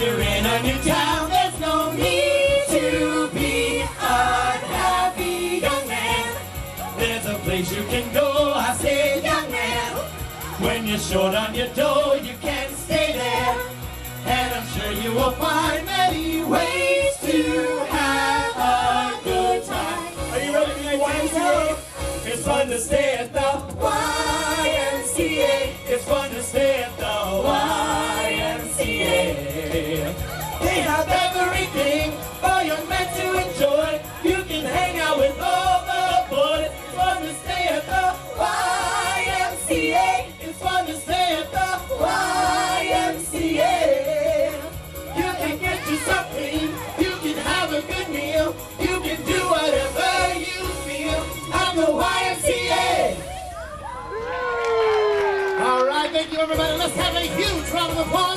You're in a new town, there's no need to be unhappy, young man. There's a place you can go, I say, young man. When you're short on your dough, you can stay there. And I'm sure you will find many ways to have a good time. Are you ready for the YMCA? It's fun to stay at the YMCA. It's fun They have everything for your men to enjoy. You can hang out with all the boys. It's fun to stay at the YMCA. It's fun to stay at the YMCA. You can get you something. You can have a good meal. You can do whatever you feel at the YMCA. All right, thank you everybody. Let's have a huge round of applause.